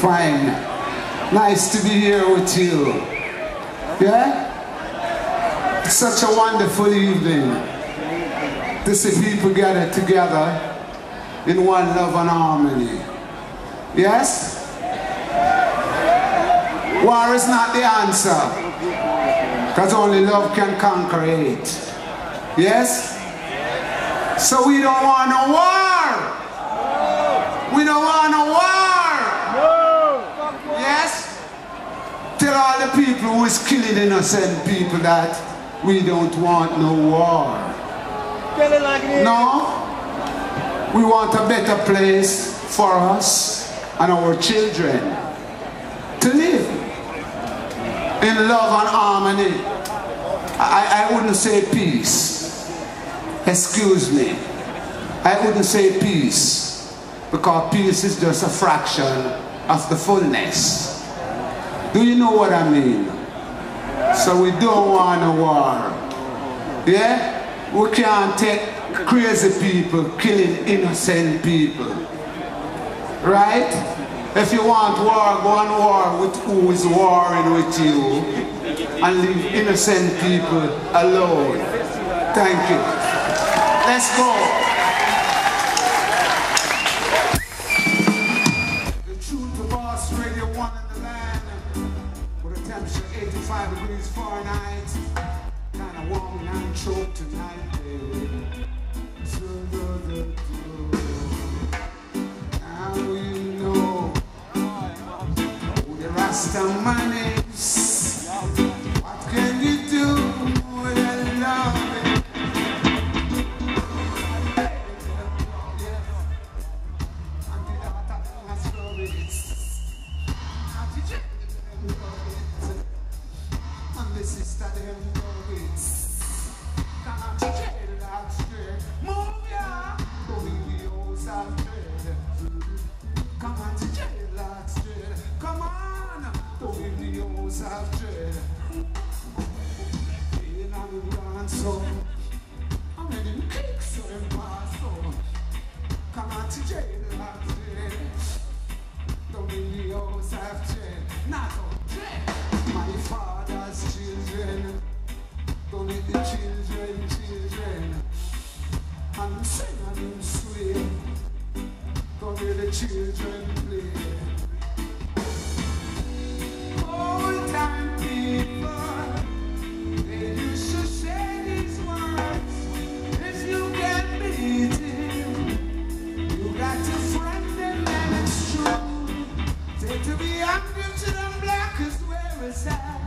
Fine. Nice to be here with you. Yeah? Such a wonderful evening to see people gathered together in one love and harmony. Yes? War is not the answer. Because only love can conquer it. Yes? So we don't want no war. We don't want no war. Yes? Tell all the people who is killing innocent people that we don't want no war. No? We want a better place for us and our children to live in love and harmony. I, I wouldn't say peace. Excuse me. I wouldn't say peace because peace is just a fraction of the fullness. Do you know what I mean? So we don't want a war. Yeah? We can't take crazy people killing innocent people. Right? If you want war, go on war with who is warring with you and leave innocent people alone. Thank you. Let's go. 45 degrees Fahrenheit. Kinda warm and I'm choked tonight, baby. Now you know. Oh, the Rasta man is. Come on, like straight. Come on. Go in the house children play. Old time people, they used to say these words. If you can beat him, you got to friend them and it's true. Say to be active to them black is where it's at.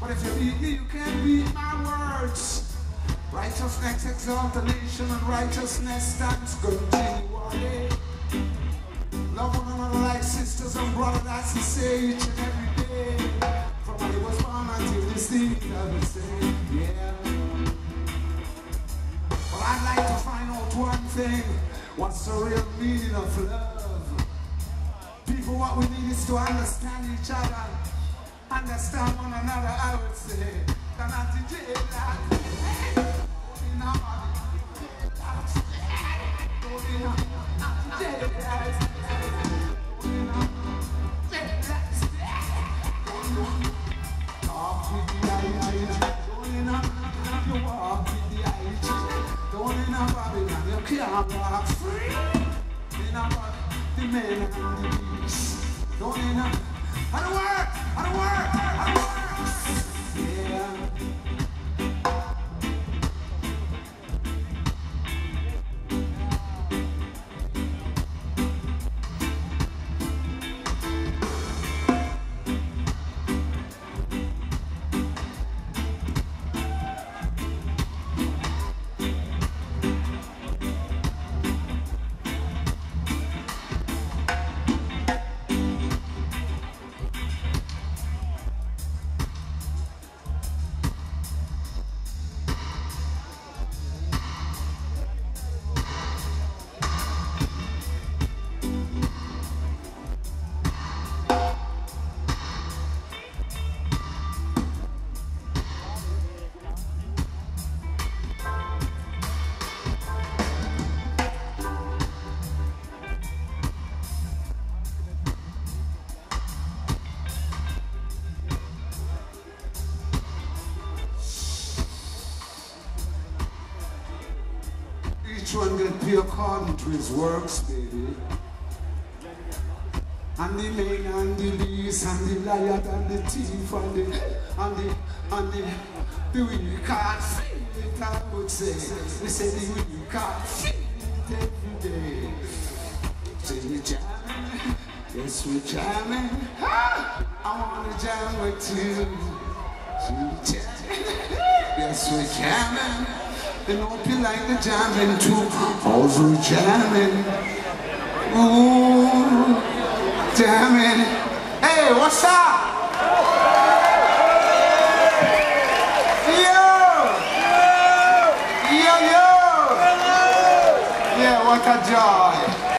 But if you beat me, you can't beat my words. Righteousness exalt the nation and righteousness stands continually. Love one another like sisters and brothers, that's the say each and every day. From when he was born until this day, I would say, yeah. But I'd like to find out one thing. What's the real meaning of love? People, what we need is to understand each other. Understand one another, I would say. Can I you that? In I don't work, I don't work, I don't work. Each one will pay according to his works, baby. And the main and the least and the liar and the thief and the and the and the the weak can't feel it, I would say. We say the weak can't feel it every day. Say we jamming, yes we jamming. Ah, I wanna jam with you. We jamming, yes we jamming. And hope you like the jamming too. Also jamming. Ooh, jamming. Hey, what's up? Yo! Yo, yo! Yeah, what a joy.